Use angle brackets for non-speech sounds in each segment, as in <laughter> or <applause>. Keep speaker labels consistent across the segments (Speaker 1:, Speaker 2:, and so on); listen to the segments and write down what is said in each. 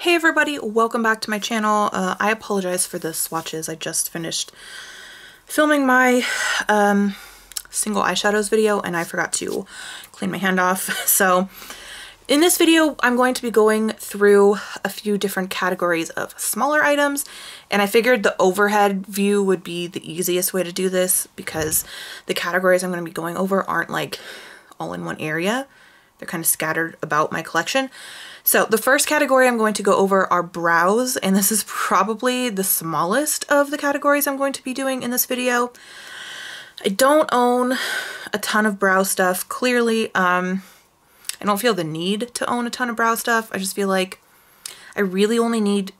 Speaker 1: Hey everybody, welcome back to my channel. Uh, I apologize for the swatches. I just finished filming my um, single eyeshadows video and I forgot to clean my hand off. <laughs> So in this video, I'm going to be going through a few different categories of smaller items and I figured the overhead view would be the easiest way to do this because the categories I'm going to be going over aren't like all in one area. They're kind of scattered about my collection. So the first category I'm going to go over are brows, and this is <laughs> probably the smallest of the categories I'm going to be doing in this video. I don't own a ton of brow stuff. Clearly, um, I don't feel the need to own a ton of brow stuff. I just feel like I really only need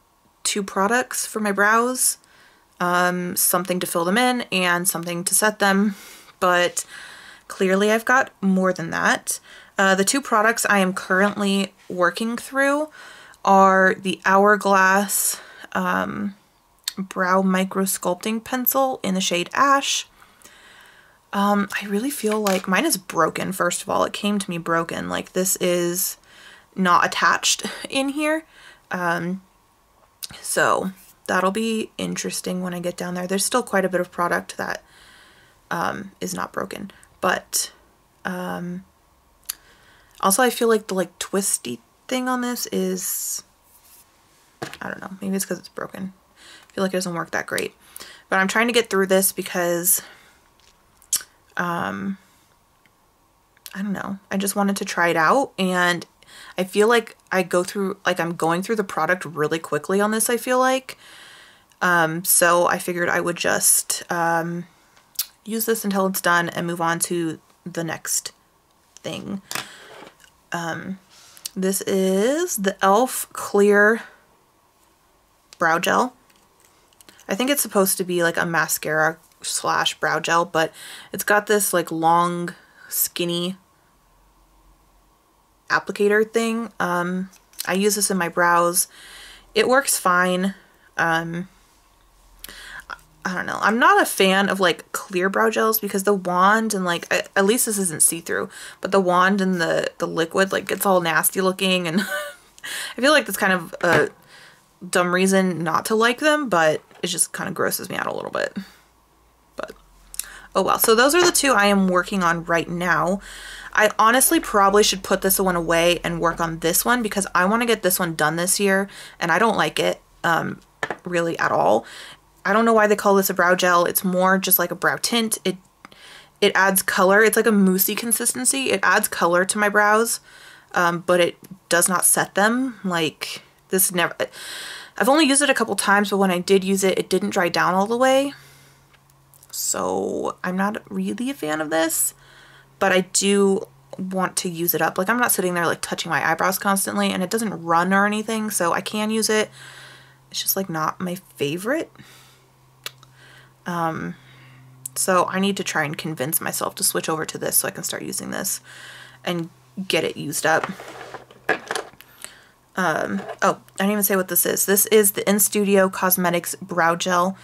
Speaker 1: two products for my brows. Um, something to fill them in and something to set them, but clearly I've got more than that. Uh, the two products I am currently working through are the Hourglass um, Brow Micro Sculpting Pencil in the shade Ash. Um, I really feel like mine is broken, first of all. It came to me broken. Like, this is not attached <laughs> in here. Um, so, that'll be interesting when I get down there. There's still quite a bit of product that um, is not broken. But, um, also, I feel like the like twisty thing on this is, I don't know, maybe it's because it's broken. I feel like it doesn't work that great. But I'm trying to get through this because, um, I don't know. I just wanted to try it out and I feel like I go through, like I'm going through the product really quickly on this, I feel like. Um, so I figured I would just, um, use this until it's done and move on to the next thing. Um, this is the e.l.f. Clear Brow Gel. I think it's supposed to be like a mascara slash brow gel, but it's got this like long, skinny applicator thing. Um, I use this in my brows. It works fine. Um, I don't know. I'm not a fan of like clear brow gels because the wand and like, at least this isn't see-through, but the wand and the, the liquid like it's all nasty looking and <laughs> I feel like that's kind of a dumb reason not to like them, but it just kind of grosses me out a little bit. But oh well. So those are the two I am working on right now. I honestly probably should put this one away and work on this one because I want to get this one done this year and I don't like it um, really at all. I don't know why they call this a brow gel. It's more just like a brow tint. It it adds color. It's like a moussey consistency. It adds color to my brows, um, but it does not set them. Like this never. I've only used it a couple times, but when I did use it, it didn't dry down all the way. So I'm not really a fan of this, but I do want to use it up. Like I'm not sitting there like touching my eyebrows constantly and it doesn't run or anything, so I can use it. It's just like not my favorite. Um, so I need to try and convince myself to switch over to this so I can start using this and get it used up. Um, oh, I didn't even say what this is. This is the In Studio Cosmetics Brow Gel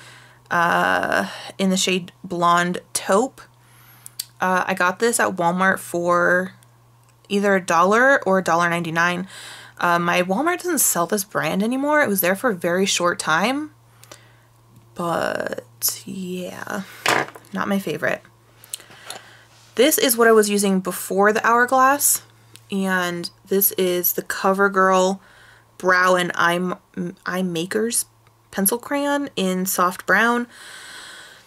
Speaker 1: uh, in the shade Blonde Taupe. Uh, I got this at Walmart for either a dollar or a dollar ninety nine. Uh, my Walmart doesn't sell this brand anymore. It was there for a very short time. But yeah, not my favorite. This is what I was using before the Hourglass. And this is the CoverGirl Brow and Eye, Eye Makers pencil crayon in soft brown.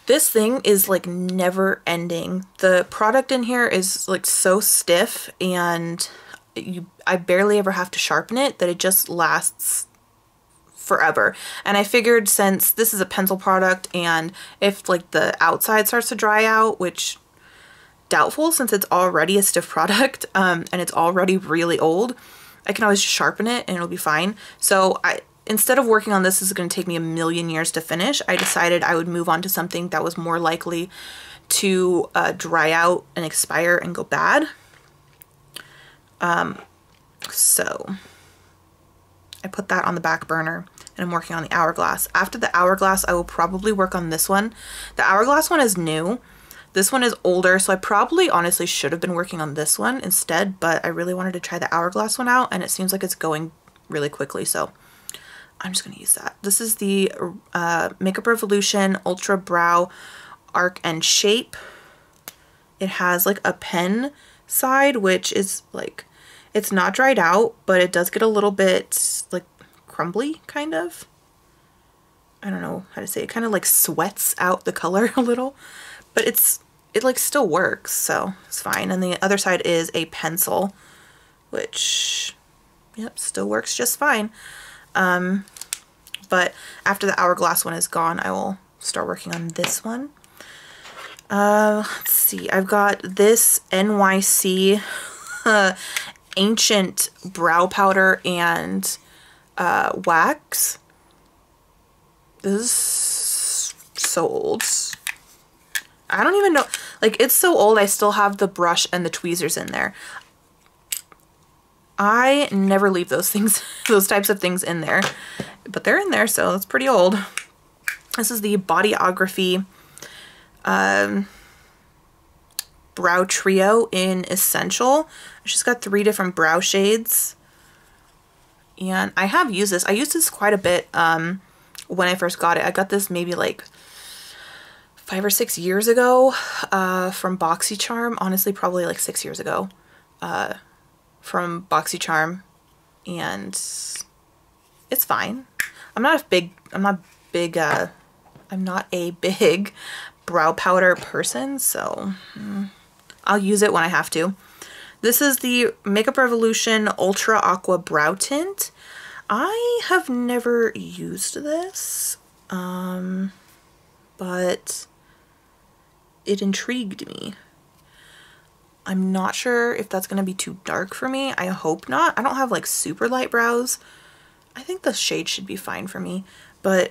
Speaker 1: This thing is like never ending. The product in here is like so stiff and you I barely ever have to sharpen it that it just lasts forever. And I figured since this is a pencil product and if like the outside starts to dry out, which doubtful since it's already a stiff <laughs> product um, and it's already really old, I can always just sharpen it and it'll be fine. So I instead of working on this, this is going to take me a million years to finish, I decided I would move on to something that was more likely to uh, dry out and expire and go bad. Um, so I put that on the back burner and I'm working on the Hourglass. After the Hourglass, I will probably work on this one. The Hourglass one is new. This one is older, so I probably honestly should have been working on this one instead, but I really wanted to try the Hourglass one out, and it seems like it's going really quickly, so I'm just going to use that. This is the uh, Makeup Revolution Ultra Brow Arc and Shape. It has like a pen side, which is like, it's not dried out, but it does get a little bit crumbly kind of. I don't know how to say it. kind of like sweats out the color <laughs> a little, but it's, it like still works. So it's fine. And the other side is a pencil, which, yep, still works just fine. Um, but after the hourglass one is gone, I will start working on this one. Uh, let's see, I've got this NYC <laughs> uh, Ancient Brow Powder and uh, Wax. This is so old. I don't even know, like it's so old I still have the brush and the tweezers in there. I never leave those <laughs> things, those types of things in there, but they're in there, so it's pretty old. This is the Bodyography um, Brow Trio in Essential. Just got three different brow shades. And I have used this. I used this quite a bit um, when I first got it. I got this maybe like five or six years ago uh, from BoxyCharm. Honestly, probably like six years ago. Uh, from BoxyCharm and it's fine. I'm not a big, I'm not big, uh, I'm not a <laughs> big brow powder person, so mm, I'll use it when I have to. This is the Makeup Revolution Ultra Aqua Brow Tint. I have never used this, um, but it intrigued me. I'm not sure if that's going to be too dark for me. I hope not. I don't have like super light brows. I think the shade should be fine for me. But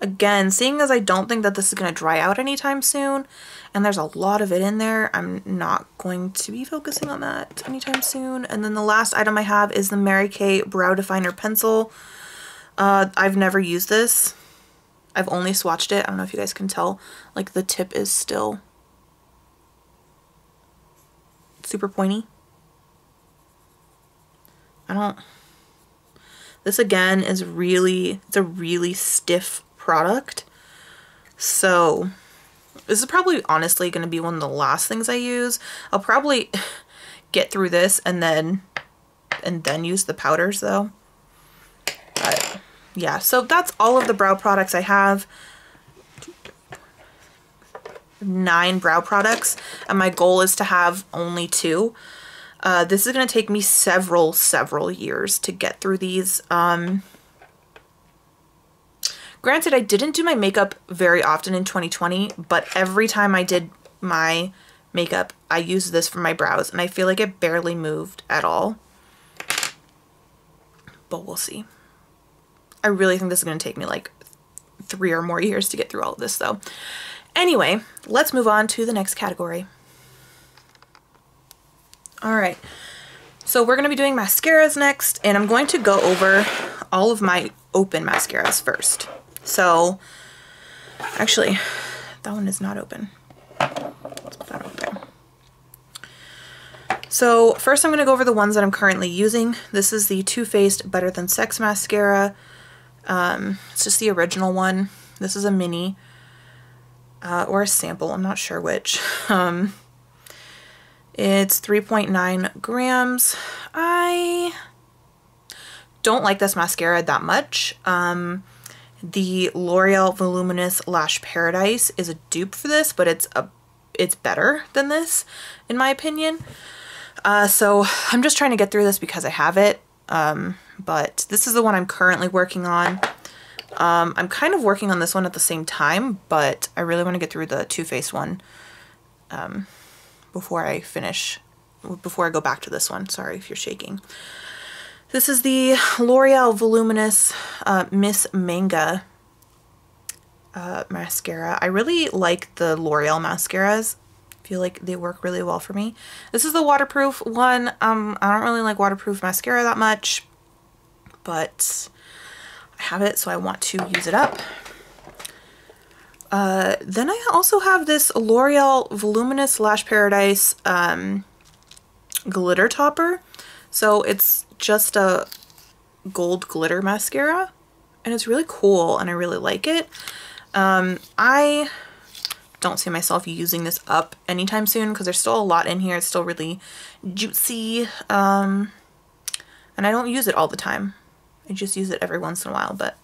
Speaker 1: again, seeing as I don't think that this is going to dry out anytime soon, and there's a lot of it in there, I'm not going to be focusing on that anytime soon. And then the last item I have is the Mary Kay Brow Definer Pencil. Uh, I've never used this. I've only swatched it. I don't know if you guys can tell. Like the tip is still super pointy. I don't, this again is really, it's a really stiff product. So this is probably honestly going to be one of the last things I use. I'll probably <laughs> get through this and then, and then use the powders though. But yeah, so that's all of the brow products I have nine brow products and my goal is to have only two. Uh, this is going to take me several, several years to get through these. Um, granted, I didn't do my makeup very often in 2020, but every time I did my makeup, I used this for my brows and I feel like it barely moved at all. But we'll see. I really think this is going to take me like three or more years to get through all of this though. Anyway, let's move on to the next category. All right, so we're gonna be doing mascaras next, and I'm going to go over all of my open mascaras first. So, actually, that one is not open. Let's put that over there. So first I'm going to go over the ones that I'm currently using. This is the Too Faced Better Than Sex Mascara. Um, it's just the original one. This is a mini uh, or a sample, I'm not sure which. <laughs> Um, it's 3.9 grams. I don't like this mascara that much. Um, the L'Oreal Voluminous Lash Paradise is a dupe for this, but it's a it's better than this, in my opinion. Uh, so I'm just trying to get through this because I have it. Um, but this is the one I'm currently working on. Um, I'm kind of working on this one at the same time, but I really want to get through the Too Faced one um, before I finish, before I go back to this one. Sorry if you're shaking. This is the L'Oreal Voluminous uh, Miss Manga uh, mascara. I really like the L'Oreal mascaras. I feel like they work really well for me. This is the waterproof one. Um, I don't really like waterproof mascara that much, but I have it, so I want to use it up. Uh, then I also have this L'Oreal Voluminous Lash Paradise um, glitter topper. So it's just a Gold Glitter Mascara. And it's really cool and I really like it. Um, I don't see myself using this up anytime soon because there's still a lot in here. It's still really juicy. Um, and I don't use it all the time. I just use it every once in a while, but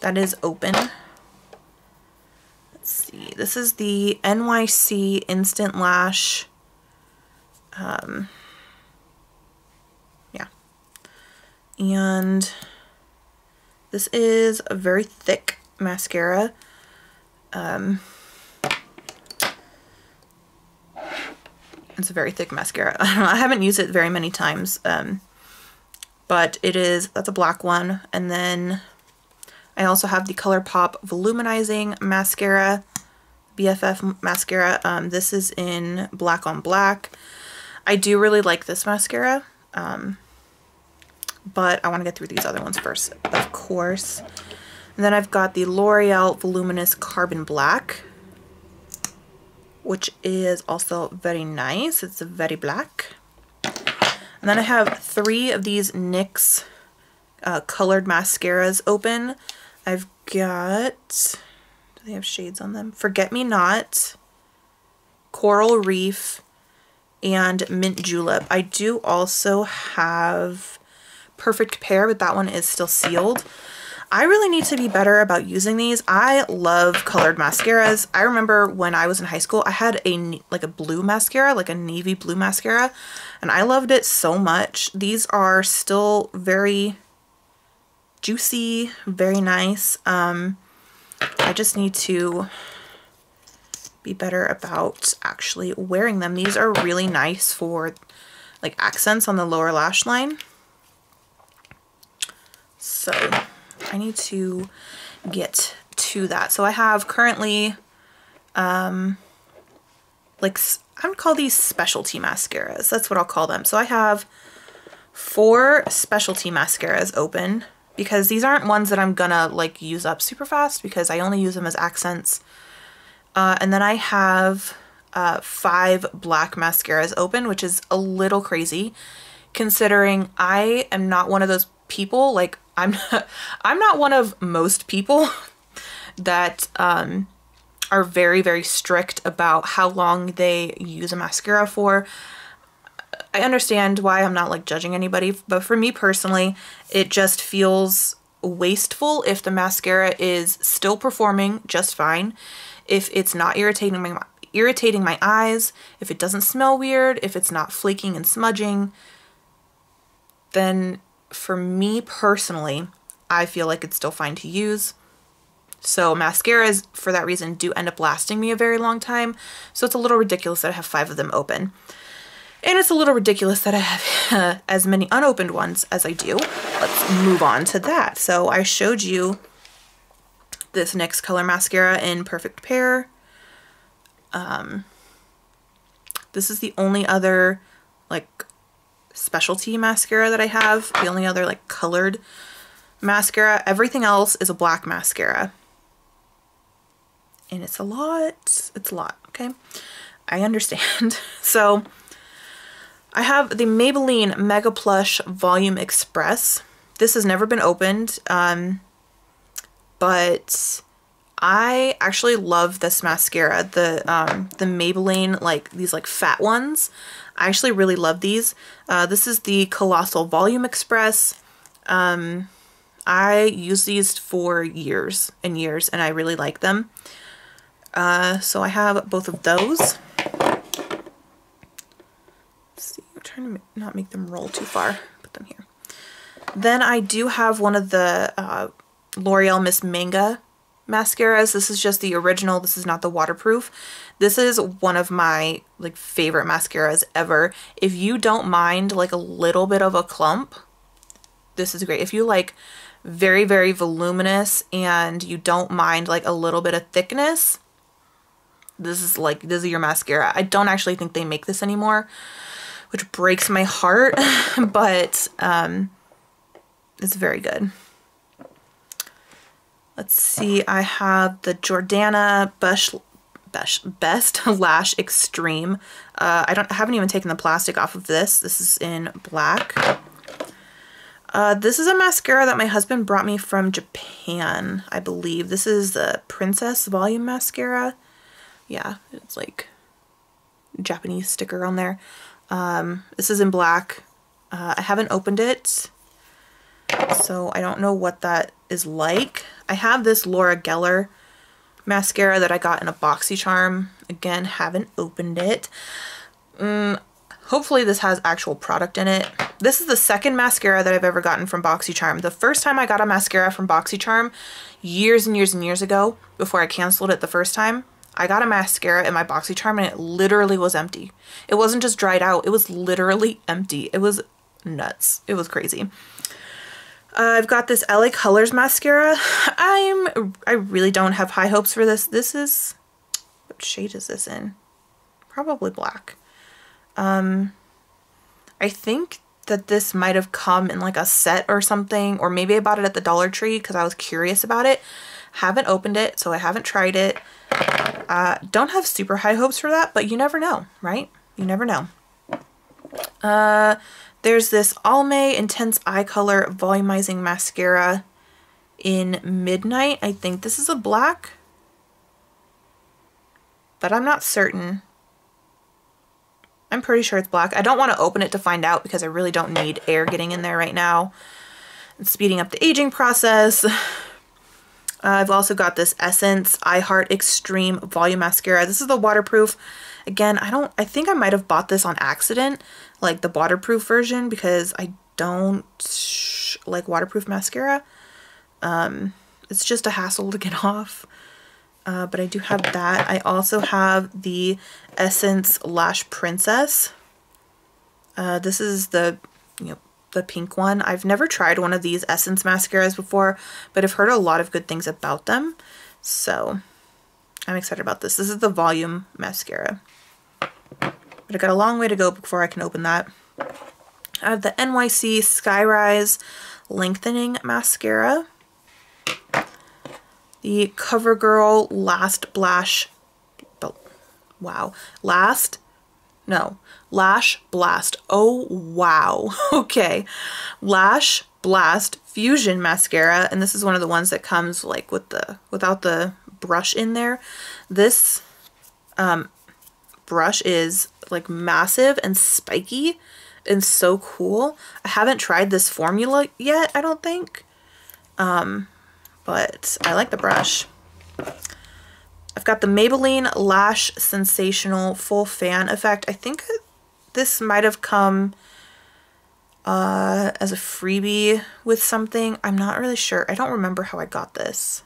Speaker 1: that is open. Let's see. This is the NYC Instant Lash. Um, yeah. And this is a very thick mascara. Um, it's a very thick mascara. <laughs> I haven't used it very many times, um, but it is, that's a black one. And then I also have the ColourPop Voluminizing Mascara, BFF mascara. Um, this is in black on black. I do really like this mascara, um, but I want to get through these other ones first, of course. And then I've got the L'Oreal Voluminous Carbon Black, which is also very nice. It's very black. And then I have three of these NYX uh, colored mascaras open. I've got, do they have shades on them? Forget Me Not, Coral Reef, and Mint Julep. I do also have Perfect pair, but that one is still sealed. I really need to be better about using these. I love colored mascaras. I remember when I was in high school, I had a like a blue mascara, like a navy blue mascara, and I loved it so much. These are still very juicy, very nice. Um, I just need to be better about actually wearing them. These are really nice for like accents on the lower lash line. So I need to get to that. So I have currently um, like I would call these specialty mascaras. That's what I'll call them. So I have four specialty mascaras open because these aren't ones that I'm gonna like use up super fast because I only use them as accents uh, and then I have uh, five black mascaras open, which is a little crazy considering I am not one of those people, like I'm <laughs> not, I'm not one of most people <laughs> that um, are very, very strict about how long they use a mascara for. I understand why I'm not like judging anybody, but for me personally, it just feels wasteful if the mascara is still performing just fine if it's not irritating my irritating my eyes, if it doesn't smell weird, if it's not flaking and smudging, then for me personally, I feel like it's still fine to use. So mascaras, for that reason, do end up lasting me a very long time. So it's a little ridiculous that I have five of them open. And it's a little ridiculous that I have <laughs> as many unopened ones as I do. Let's move on to that. So I showed you this NYX Color Mascara in Perfect Pair. Um, this is the only other like specialty mascara that I have. The only other like colored mascara. Everything else is a black mascara. And it's a lot. It's a lot, okay? I understand. <laughs> so I have the Maybelline Mega Plush Volume Express. This has never been opened. Um, but I actually love this mascara, the um, the Maybelline, like these like fat ones. I actually really love these. Uh, this is the Colossal Volume Express. Um, I use these for years and years and I really like them. Uh, so I have both of those. Let's see, I'm trying to not make them roll too far. Put them here. Then I do have one of the uh, L'Oreal Miss Manga mascaras. This is just the original. This is not the waterproof. This is one of my like favorite mascaras ever. If you don't mind like a little bit of a clump, this is great. If you like very, very voluminous and you don't mind like a little bit of thickness, this is like, this is your mascara. I don't actually think they make this anymore, which breaks my heart, <laughs> but um, it's very good. Let's see, I have the Jordana Bush, Bush, Best <laughs> Lash Extreme. Uh, I don't I haven't even taken the plastic off of this. This is in black. Uh, this is a mascara that my husband brought me from Japan, I believe. This is the Princess Volume Mascara. Yeah, it's like Japanese sticker on there. Um, this is in black. Uh, I haven't opened it, so I don't know what that is like. I have this Laura Geller mascara that I got in a BoxyCharm. Again, haven't opened it. Mm, hopefully this has actual product in it. This is the second mascara that I've ever gotten from BoxyCharm. The first time I got a mascara from BoxyCharm, years and years and years ago, before I canceled it the first time, I got a mascara in my BoxyCharm and it literally was empty. It wasn't just dried out, it was literally empty. It was nuts. It was crazy. Uh, I've got this LA Colors mascara. I'm I really don't have high hopes for this. This is what shade is this in? Probably black. Um I think that this might have come in like a set or something or maybe I bought it at the Dollar Tree because I was curious about it. Haven't opened it, so I haven't tried it. Uh, don't have super high hopes for that, but you never know, right? You never know. Uh, there's this Almay Intense Eye Color Volumizing Mascara in Midnight. I think this is a black, but I'm not certain. I'm pretty sure it's black. I don't want to open it to find out because I really don't need air getting in there right now. And speeding up the aging process. Uh, <sighs> I've also got this Essence I Heart Extreme Volume Mascara. This is the waterproof. Again, I don't, I think I might have bought this on accident, like the waterproof version, because I don't like waterproof mascara. Um, it's just a hassle to get <laughs> off. Uh, but I do have that. I also have the Essence Lash Princess. Uh, this is the you know, the pink one. I've never tried one of these Essence mascaras before, but I've heard a lot of good things about them. So I'm excited about this. This is the Volume Mascara. But I got a long way to go before I can open that. I have the NYC Skyrise Lengthening Mascara. The CoverGirl Last Blash, wow, Last no. Lash Blast. Oh, wow. <laughs> okay. Lash Blast Fusion Mascara. And this is one of the ones that comes like with the, without the brush in there. This um, brush is like massive and spiky and so cool. I haven't tried this formula yet, I don't think. Um, but I like the brush. I've got the Maybelline Lash Sensational Full Fan Effect. I think this might have come uh, as a freebie with something. I'm not really sure. I don't remember how I got this,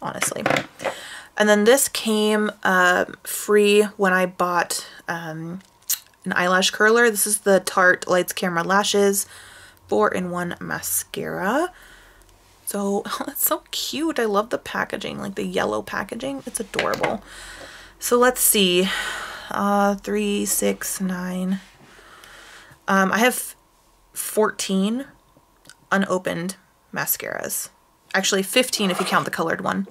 Speaker 1: honestly. And then this came uh, free when I bought um, an eyelash curler. This is the Tarte Lights Camera Lashes 4-in-1 Mascara. So <laughs> it's so cute. I love the packaging, like the yellow packaging. It's adorable. So let's see. Uh, three, six, nine. Um, I have 14 unopened mascaras. Actually, 15 if you count the colored one.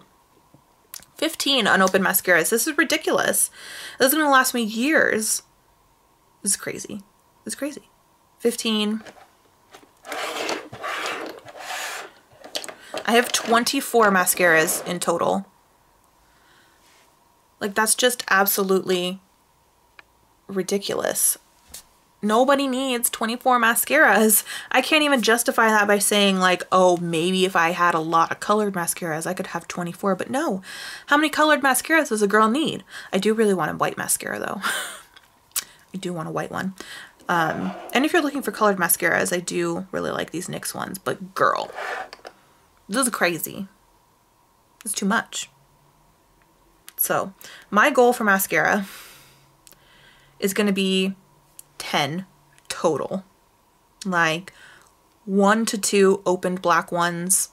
Speaker 1: 15 unopened mascaras. This is ridiculous. This is going to last me years. This is crazy. This is crazy. 15. I have 24 mascaras in total. Like that's just absolutely ridiculous. Nobody needs 24 mascaras. I can't even justify that by saying like, oh, maybe if I had a lot of colored mascaras, I could have 24, but no. How many colored mascaras does a girl need? I do really want a white mascara though. <laughs> I do want a white one. Um, and if you're looking for colored mascaras, I do really like these NYX ones, but girl, this is crazy. It's too much. So my goal for mascara is going to be 10 total. Like one to two opened black ones.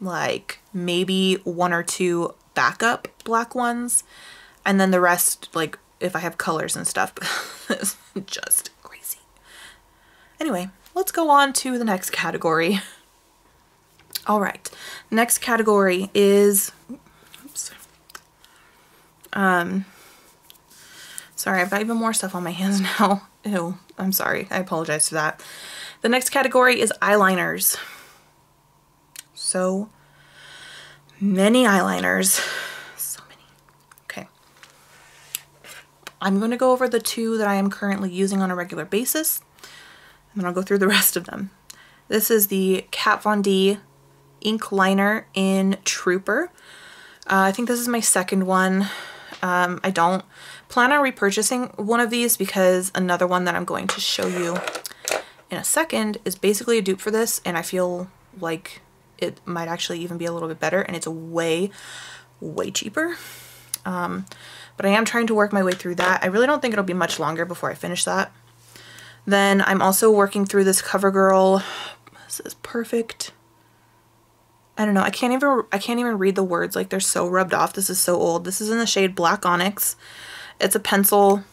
Speaker 1: Like maybe one or two backup black ones. And then the rest, like if I have colors and stuff, <laughs> just crazy. Anyway, let's go on to the next category. <laughs> All right, next category is, oops, um, sorry, I've got even more stuff on my hands <laughs> now. Ew, I'm sorry, I apologize for that. The next category is eyeliners. So many eyeliners. So many. Okay. I'm going to go over the two that I am currently using on a regular basis. And then I'll go through the <laughs> rest of them. This is the Kat Von D ink liner in Trooper. Uh, I think this is my second one. Um, I don't plan on repurchasing one of these because another one that I'm going to show you in a second is basically a dupe for this and I feel like it might actually even be a little bit better and it's way, way cheaper. Um, but I am trying to work my way through that. I really don't think it'll be much longer before I finish that. Then I'm also working through this CoverGirl. This is perfect. I don't know. I can't even I can't even read the words. Like they're so rubbed off. This is so old. This is in the shade Black Onyx. It's a pencil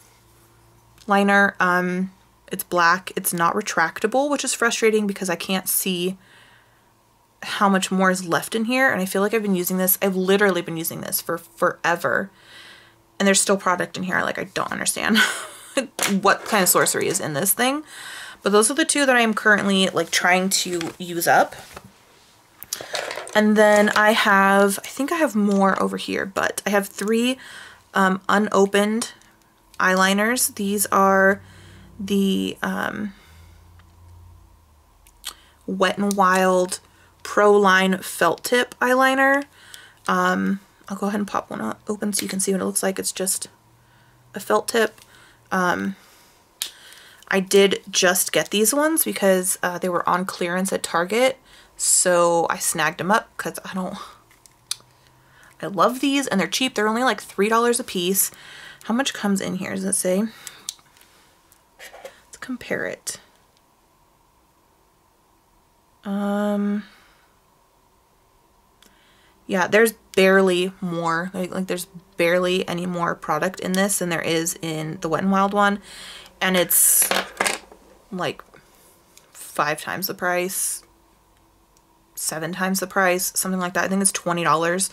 Speaker 1: liner. Um, it's black. It's not retractable, which is frustrating because I can't see how much more is left in here. And I feel like I've been using this. I've literally been using this for forever. And there's still product in here. Like I don't understand <laughs> what kind of sorcery is in this thing. But those are the two that I am currently like trying to use up. And then I have, I think I have more over here, but I have three um, unopened eyeliners. These are the um, Wet n Wild Pro Line Felt Tip eyeliner. Um, I'll go ahead and pop one open so you can see what it looks like. It's just a felt tip. Um, I did just get these ones because uh, they were on clearance at Target so I snagged them up because I don't, I love these and they're cheap. They're only like $3 a piece. How much comes in here? Does it say? Let's compare it. Um, yeah, there's barely more, like, like there's barely any more product in this than there is in the Wet n Wild one. And it's like five times the price, seven times the price, something like that. I think it's $20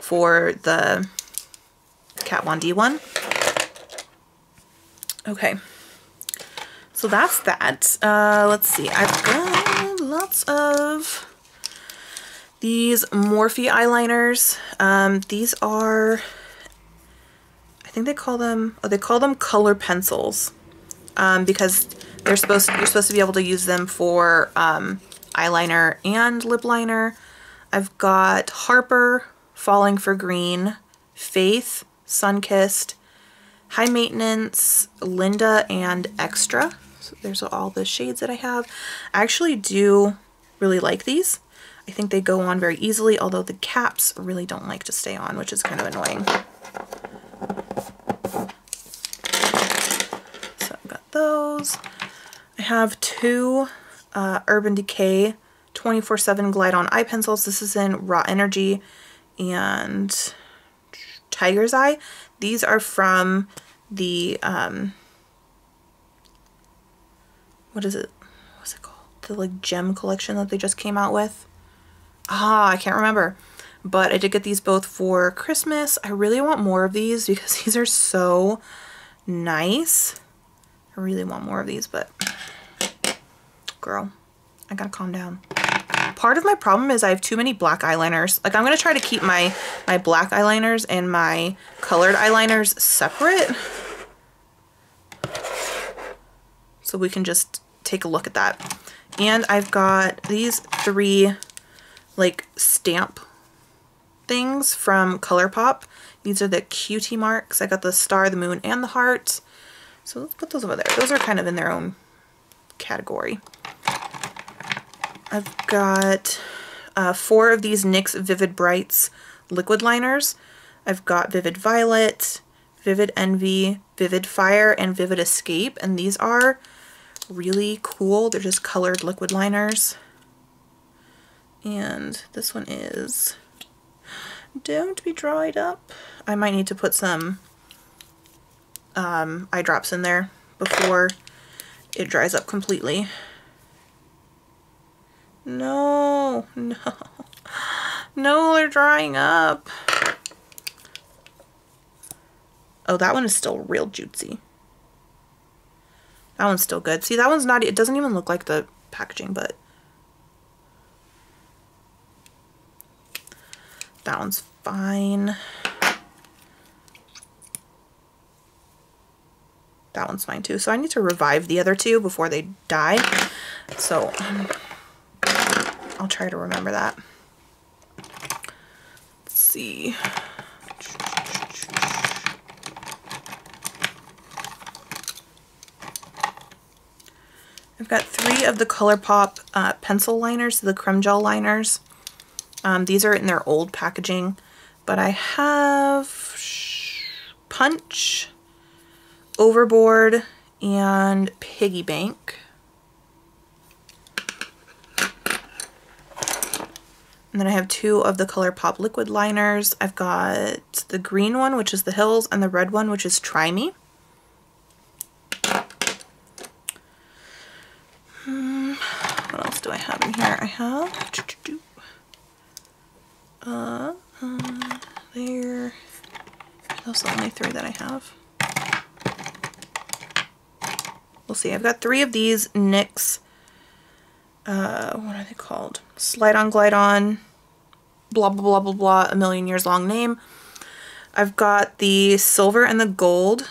Speaker 1: for the Kat Von D one. Okay, so that's that. Uh, let's see, I've got lots of these Morphe eyeliners. Um, these are, I think they call them, oh, they call them color pencils um, because they're supposed to, you're supposed to be able to use them for um, eyeliner and lip liner. I've got Harper, Falling for Green, Faith, Sunkissed, High Maintenance, Linda, and Extra. So there's all the shades that I have. I actually do really like these. I think they go on very easily, although the caps really don't like to stay on, which is kind of annoying. So I've got those. I have two uh, Urban Decay 24-7 Glide On Eye Pencils. This is in Raw Energy and Tiger's Eye. These are from the, um, what is it? What's it called? The like gem collection that they just came out with. Ah, I can't remember. But I did get these both for Christmas. I really want more of these because <laughs> these are so nice. I really want more of these, but girl. I gotta calm down. Part of my problem is I have too many black eyeliners. Like I'm gonna try to keep my, my black eyeliners and my colored eyeliners separate. So we can just take a look at that. And I've got these three like stamp things from ColourPop. These are the cutie marks. I got the star, the moon, and the heart. So let's put those over there. Those are kind of in their own category. I've got uh, four of these NYX Vivid Brights liquid liners. I've got Vivid Violet, Vivid Envy, Vivid Fire, and Vivid Escape. And these are really cool. They're just colored liquid liners. And this one is Don't Be Dried Up. I might need to put some um, eye drops in there before it dries up completely. No, no. No, they're drying up. Oh, that one is still real juicy. That one's still good. See, that one's not, it doesn't even look like the packaging, but that one's fine. That one's fine too. So I need to revive the other two before they die. So um, I'll try to remember that. Let's see. I've got three of the ColourPop uh, pencil liners, the creme gel liners. Um, these are in their old packaging, but I have Punch, Overboard, and Piggy Bank. And then I have two of the ColourPop liquid liners. I've got the green one, which is the Hills, and the red one, which is Try Me. Hmm, what else do I have in here? I have uh, uh, there. Those are the only three that I have. We'll see. I've got three of these NYX. Uh, what are they called? Slide on, glide on, blah, blah, blah, blah, blah, a million years long name. I've got the silver and the gold,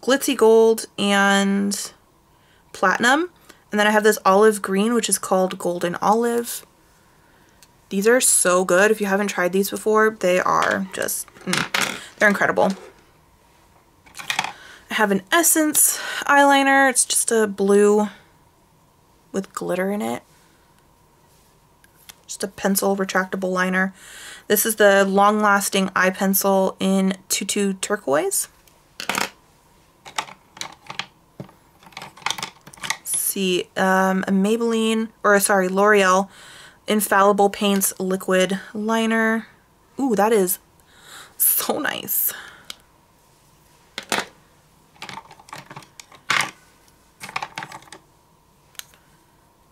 Speaker 1: glitzy gold and platinum. And then I have this olive green, which is called golden olive. These are so good. If you haven't tried these before, they are just, mm, they're incredible. I have an Essence eyeliner. It's just a blue with glitter in it. Just a pencil retractable liner. This is the long lasting eye pencil in Tutu Turquoise. Let's see, um, a Maybelline, or sorry, L'Oreal Infallible Paints Liquid Liner. Ooh, that is so nice.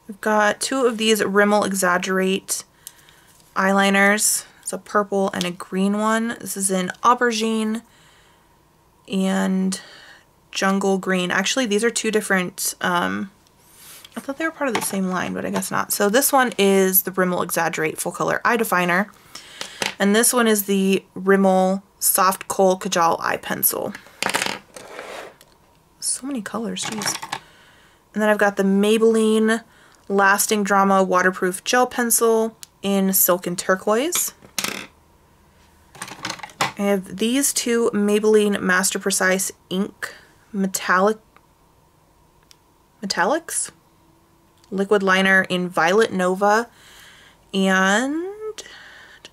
Speaker 1: We've got two of these Rimmel Exaggerate eyeliners. It's a purple and a green one. This is in Aubergine and Jungle Green. Actually, these are two different um, I thought they were part of the same line, but I guess not. So this one is the Rimmel Exaggerate Full Color Eye Definer. And this one is the Rimmel Soft Kohl Kajal Eye Pencil. So many colors, jeez. And then I've got the Maybelline Lasting Drama Waterproof Gel Pencil in Silk and Turquoise. I have these two Maybelline Master Precise Ink Metallic Metallics liquid liner in Violet Nova and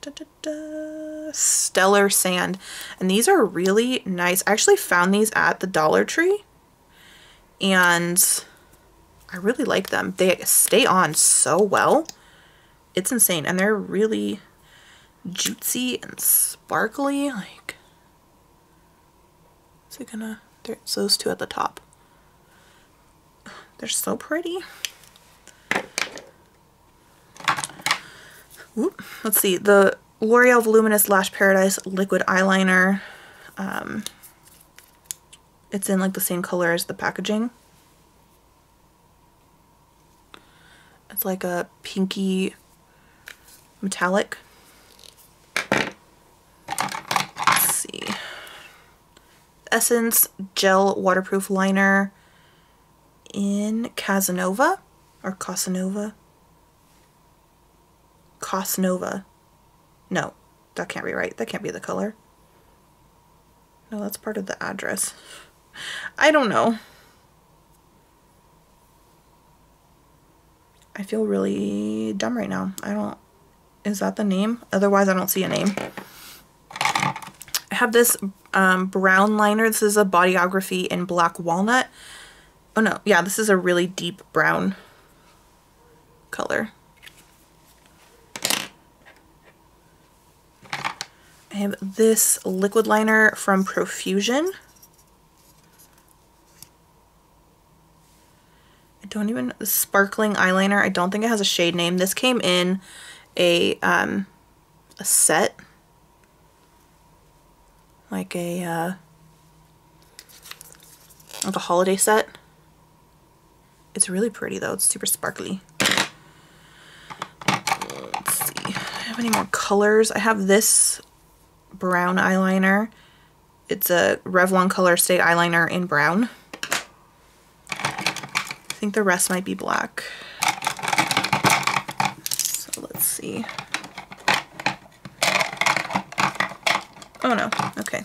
Speaker 1: da, da, da, Stellar Sand. And these are really nice. I actually found these at the Dollar Tree and I really like them. They stay on so well. It's insane. And they're really jutesy and sparkly. Like, is it gonna, there's those two at the top. They're so pretty. Whoop. Let's see, the L'Oreal Voluminous Lash Paradise Liquid Eyeliner. Um, it's in like the same color as the packaging. It's like a pinky metallic. Let's see. Essence Gel Waterproof Liner in Casanova or Casanova. Cosnova. No, that can't be right. That can't be the color. No, that's part of the address. I don't know. I feel really dumb right now. I don't... Is that the name? Otherwise, I don't see a name. I have this um, brown liner. This is a Bodyography in Black Walnut. Oh, no. Yeah, this is a really deep brown color. I have this liquid liner from Profusion. Don't even, sparkling eyeliner. I don't think it has a shade name. This came in a, um, a set. Like a, uh, like a holiday set. It's really pretty though. It's super sparkly. Let's see. I have any more colors? I have this brown eyeliner. It's a Revlon Color Stay eyeliner in brown. Think the rest might be black. So let's see. Oh no, okay.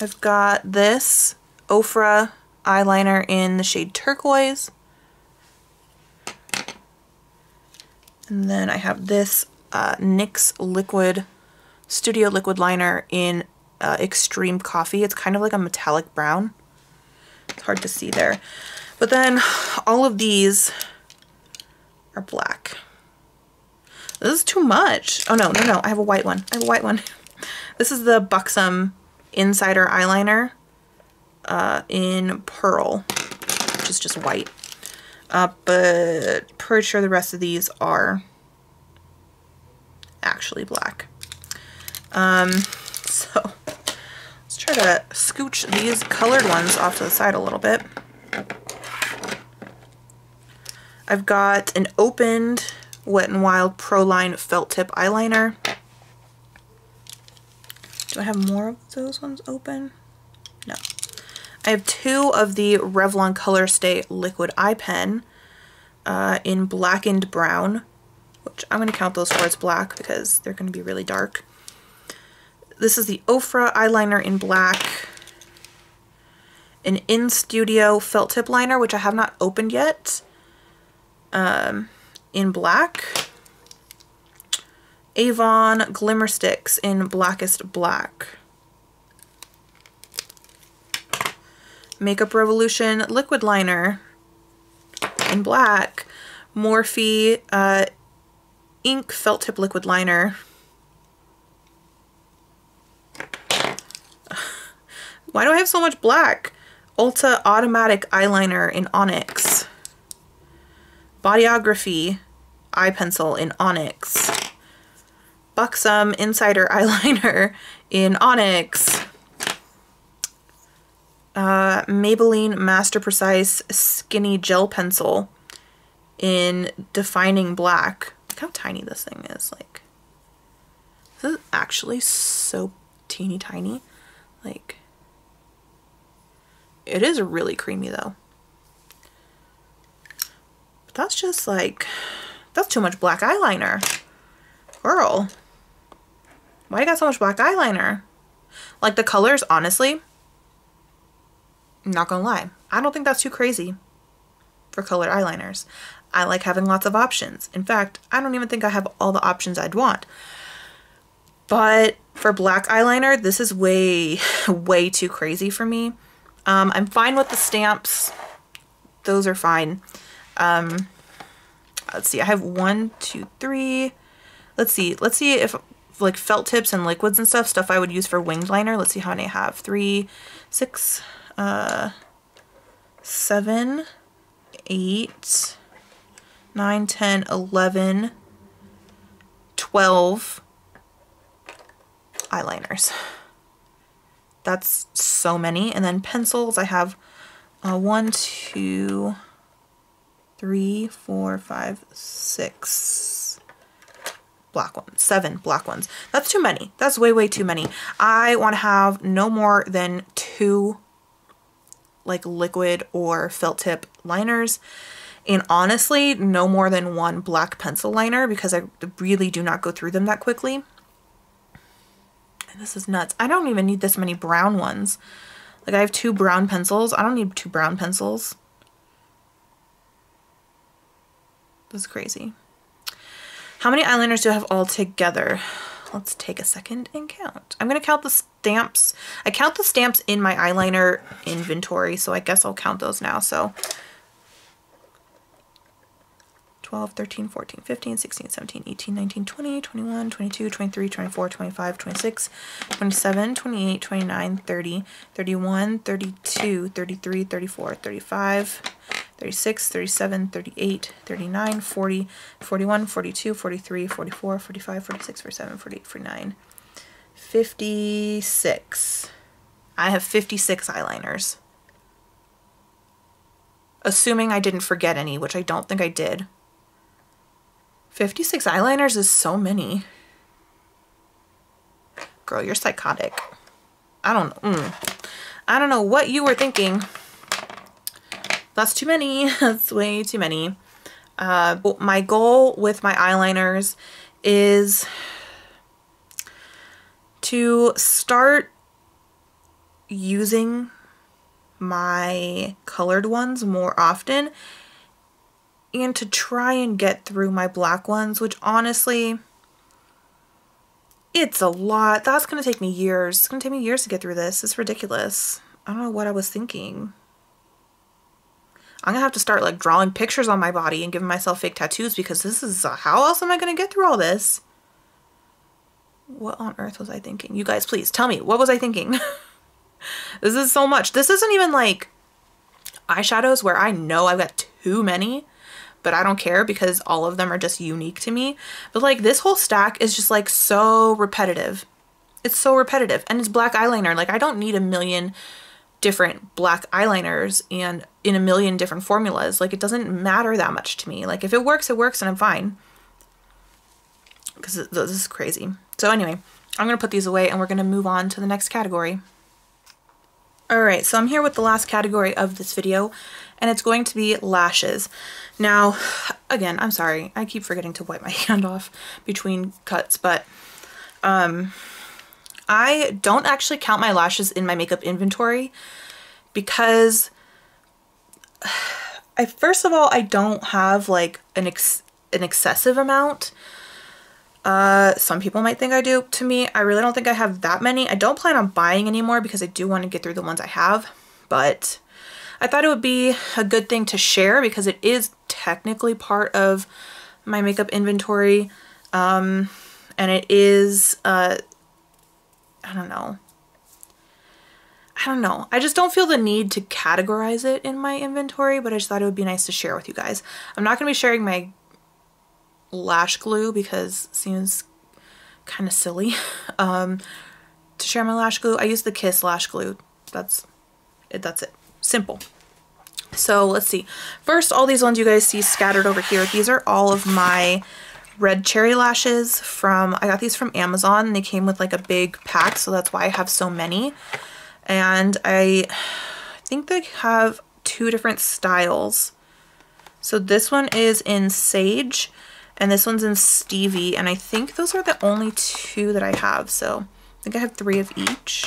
Speaker 1: I've got this Ofra eyeliner in the shade Turquoise. And then I have this uh, NYX Liquid Studio Liquid Liner in uh, Extreme Coffee. It's kind of like a metallic brown. Hard to see there. But then all of these are black. This is too much. Oh no, no, no, I have a white one. I have a white one. This is the Buxom Insider Eyeliner uh, in Pearl, which is just white. Uh, but pretty sure the rest of these are actually black. Um, to scooch these colored ones off to the side a little bit. I've got an opened Wet n Wild Pro-Line Felt Tip Eyeliner. Do I have more of those ones open? No. I have two of the Revlon Color Stay Liquid Eye Pen uh, in blackened brown, which I'm going to count those towards black because they're going to be really dark. This is the Ofra eyeliner in black, an In Studio felt tip liner, which I have not opened yet, um, in black, Avon Glimmer Sticks in Blackest Black. Makeup Revolution Liquid Liner in black. Morphe uh, Ink Felt Tip Liquid Liner. Why do I have so much black? Ulta Automatic Eyeliner in Onyx. Bodyography Eye Pencil in Onyx. Buxom Insider <laughs> Eyeliner in Onyx. Uh, Maybelline Master Precise Skinny Gel Pencil in Defining Black. Look how tiny this thing is. Like, this is actually so teeny tiny. Like, it is really creamy though. But that's just like, that's too much black eyeliner. Girl. Why you got so much black eyeliner? Like the colors, honestly, I'm not gonna lie. I don't think that's too crazy for colored eyeliners. I like having lots of options. In fact, I don't even think I have all the options I'd want. But for black eyeliner, this is way, <laughs> way too crazy for me. Um, I'm fine with the stamps. Those are fine. Um, let's see, I have one, two, three. Let's see, let's see if like felt tips and liquids and stuff, stuff I would use for winged liner. Let's see how many I have. Three, six, uh, seven, eight, nine, ten, eleven, twelve eyeliners. That's so many. And then pencils, I have uh, one, two, three, four, five, six, black ones, seven black ones. That's too many. That's way, way too many. I want to have no more than two like liquid or felt tip liners. And honestly, no more than one black pencil liner because I really do not go through them that quickly. This is nuts. I don't even need this many brown ones. Like I have two brown pencils. I don't need two brown pencils. This is crazy. How many eyeliners do I have all together? Let's take a second and count. I'm going to count the stamps. I count the stamps in my eyeliner inventory, so I guess I'll count those now. So 12, 13, 14, 15, 16, 17, 18, 19, 20, 21, 22, 23, 24, 25, 26, 27, 28, 29, 30, 31, 32, 33, 34, 35, 36, 37, 38, 39, 40, 41, 42, 43, 44, 45, 46, 47, 48, 49, 56. I have 56 eyeliners. assuming I didn't forget any, which I don't think I did. 56 eyeliners is so many. Girl, you're psychotic. I don't know. Mm. I don't know what you were thinking. That's too many. <laughs> That's way too many. Uh, my goal with my eyeliners is to start using my colored ones more often and to try and get through my black ones, which honestly, it's a lot. That's going to take me years. It's going to take me years to get through this. It's ridiculous. I don't know what I was thinking. I'm going to have to start like drawing pictures on my body and giving myself fake tattoos because this is, uh, how else am I going to get through all this? What on earth was I thinking? You guys, please tell me, what was I thinking? <laughs> this is so much. This isn't even like eyeshadows where I know I've got too many, but I don't care because all of them are just unique to me. But like this whole stack is just like so repetitive. It's so repetitive and it's black eyeliner. Like I don't need a million different black eyeliners and in a million different formulas. Like it doesn't matter that much to me. Like if it works, it works and I'm fine. Because this is crazy. So anyway, I'm going to put these away and we're going to move on to the next category. Alright, so I'm here with the last category of this video, and it's going to be lashes. Now, again, I'm sorry, I keep forgetting to wipe my <laughs> hand off between cuts, but um, I don't actually count my lashes in my makeup inventory because <sighs> I first of all, I don't have like an, ex an excessive amount uh, some people might think I do. To me, I really don't think I have that many. I don't plan on buying anymore because I do want to get through the ones I have, but I thought it would be a good thing to share because it is technically part of my makeup inventory. Um, and it is, uh, I don't know. I don't know. I just don't feel the need to categorize it in my inventory, but I just thought it would be nice to share with you guys. I'm not going to be sharing my lash glue because seems kind of silly <laughs> um, to share my lash glue. I use the Kiss lash glue. That's it. That's it. Simple. So let's see. First, all these ones you guys see scattered over here. These are all of my red cherry lashes from, I got these from Amazon. They came with like a big pack, so that's why I have so many. And I think they have two different styles. So this one is in Sage and this one's in Stevie, and I think those are the only two that I have, so I think I have three of each.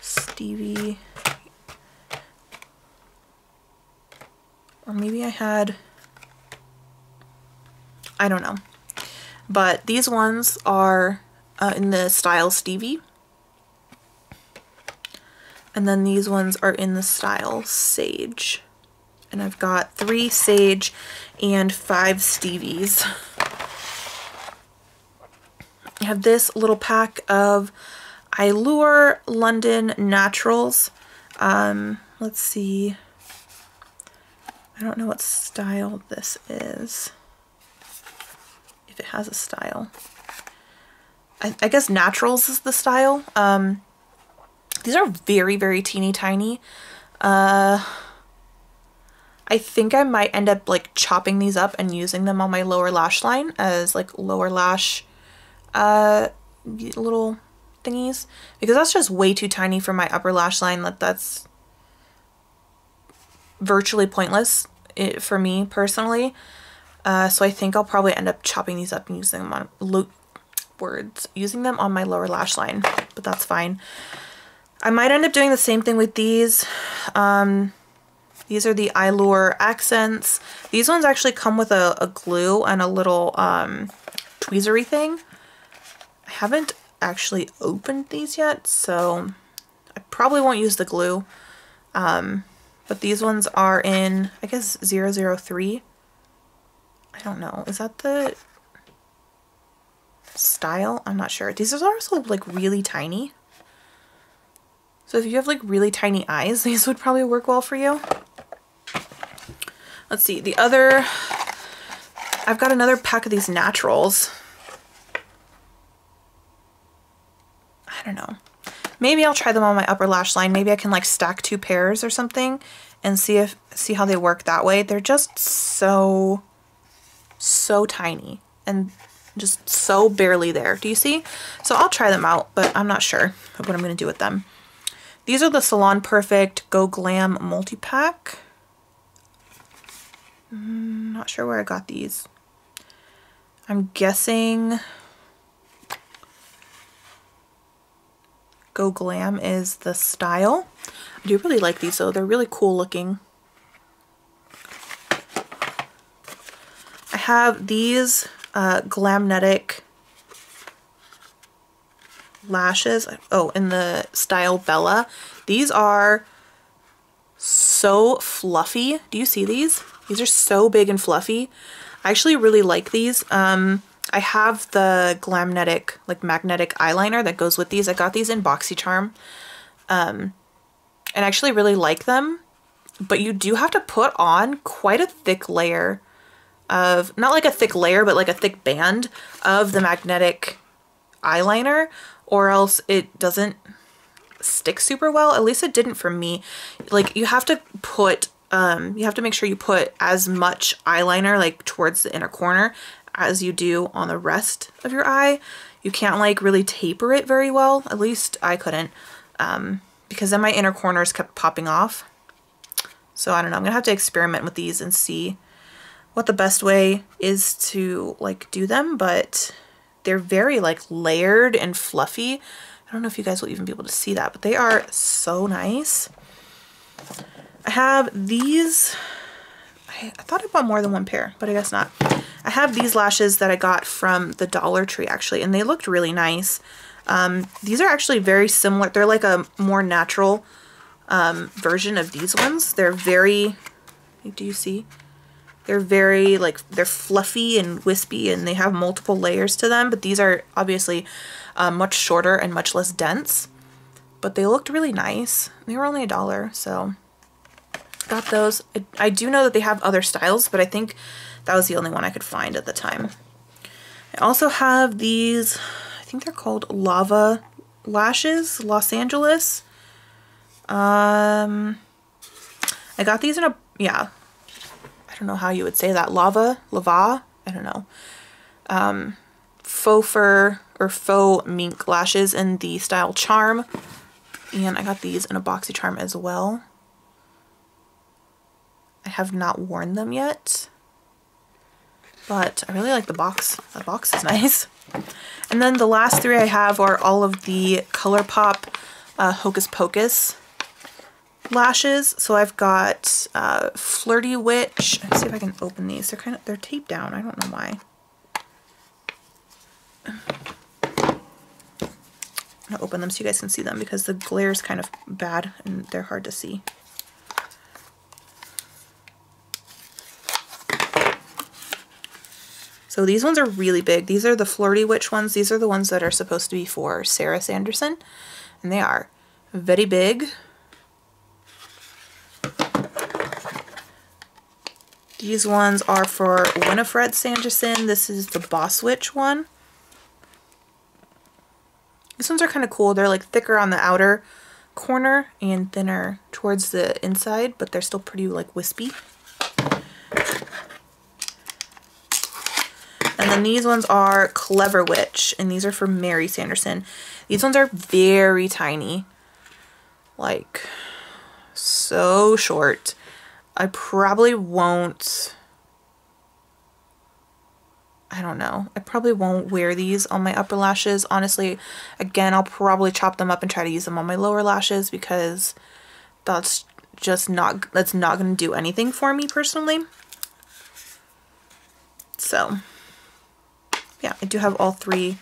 Speaker 1: Stevie. Or maybe I had, I don't know. But these ones are uh, in the style Stevie. And then these ones are in the style Sage and I've got three sage and five Stevies. <laughs> I have this little pack of Eylure London Naturals. Um, let's see. I don't know what style this is. If it has a style. I, I guess Naturals is the style. Um, these are very, very teeny tiny. Uh, I think I might end up like chopping these up and using them on my lower lash line as like lower lash uh, little thingies because that's just way too tiny for my upper lash line that that's virtually pointless it, for me personally uh, so I think I'll probably end up chopping these up and using them on lo words using them on my lower lash line but that's fine I might end up doing the same thing with these um, these are the Eylure accents. These ones actually come with a, a glue and a little um, tweezery thing. I haven't actually opened these yet, so I probably won't use the glue. Um, but these ones are in, I guess, 003. I don't know. Is that the style? I'm not sure. These are also like really tiny. So if you have like really tiny eyes, <laughs> these would probably work well for you. Let's see, the other, I've got another pack of these naturals. I don't know. Maybe I'll try them on my upper lash line. Maybe I can like stack two pairs or something and see if see how they work that way. They're just so, so tiny and just so barely there. Do you see? So I'll try them out, but I'm not sure what I'm going to do with them. These are the Salon Perfect Go Glam multi-pack. Mm, not sure where I got these. I'm guessing Go Glam is the style. I do really like these though. They're really cool looking. I have these uh, Glamnetic lashes. Oh, in the style Bella. These are so fluffy. Do you see these? These are so big and fluffy. I actually really like these. Um, I have the Glamnetic, like magnetic eyeliner that goes with these. I got these in BoxyCharm. Um, and I actually really like them. But you do have to put on quite a thick layer of, not like a thick layer, but like a thick band of the magnetic eyeliner or else it doesn't stick super well. At least it didn't for me. Like you have to put, um, you have to make sure you put as much eyeliner like towards the inner corner as you do on the rest of your eye. You can't like really taper it very well. At least I couldn't um, because then my inner corners kept popping off. So I don't know. I'm going to have to experiment with these and see what the best way is to like do them. But they're very like layered and fluffy. I don't know if you guys will even be able to see that, but they are so nice. I have these, I, I thought I bought more than one pair, but I guess not. I have these lashes that I got from the Dollar Tree actually, and they looked really nice. Um, these are actually very similar. They're like a more natural um, version of these ones. They're very, do you see? They're very like, they're fluffy and wispy and they have multiple layers to them, but these are obviously uh, much shorter and much less dense. But they looked really nice. They were only a dollar, so got those. I, I do know that they have other styles, but I think that was the only one I could find at the time. I also have these, I think they're called Lava Lashes, Los Angeles. Um, I got these in a, yeah, I don't know how you would say that. Lava? Lava? I don't know. Um, faux fur or faux mink lashes in the style Charm. And I got these in a BoxyCharm as well. I have not worn them yet. But I really like the box. The box is <laughs> nice. And then the last three I have are all of the ColourPop uh, Hocus Pocus lashes. So I've got uh, Flirty Witch. Let's see if I can open these. They're kind of they're taped down. I don't know why. I'm gonna open them so you guys can see them because the glare is kind of bad and they're hard to see. So these ones are really big. These are the Flirty Witch ones. These are the ones that are supposed to be for Sarah Sanderson. And they are very big. These ones are for Winifred Sanderson. This is the Boss Witch one. These ones are kind of cool. They're like thicker on the outer corner and thinner towards the inside, but they're still pretty like wispy. And then these ones are Clever Witch, and these are for Mary Sanderson. These ones are very tiny. Like, so short. I probably won't, I don't know. I probably won't wear these on my upper lashes. Honestly, again, I'll probably chop them up and try to use them on my lower lashes because that's just not, that's not going to do anything for me personally. So, yeah, I do have all three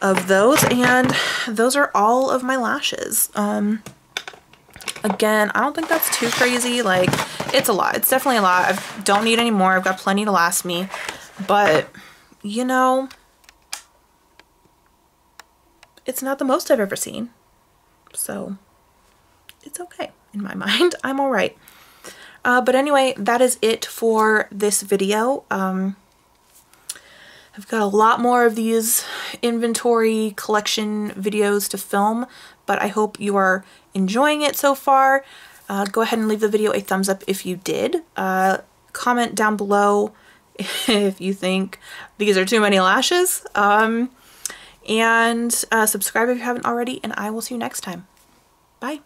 Speaker 1: of those and those are all of my lashes. Um, Again, I don't think that's too crazy. Like, it's a lot. It's definitely a lot. I don't need any more. I've got plenty to last me. But, you know, it's not the most I've ever seen. So, it's okay. In my <laughs> mind, I'm all right. Uh, but anyway, that is it for this video. Um, I've got a lot more of these inventory collection videos to film, but I hope you are enjoying it so far. Uh, go ahead and leave the video a thumbs up if you did. Uh, comment down below <laughs> if you think these are too many lashes. Um, and uh, subscribe if you haven't already, and I will see you next time. Bye.